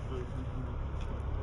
Paul et euh, euh, c'est mon beau-père.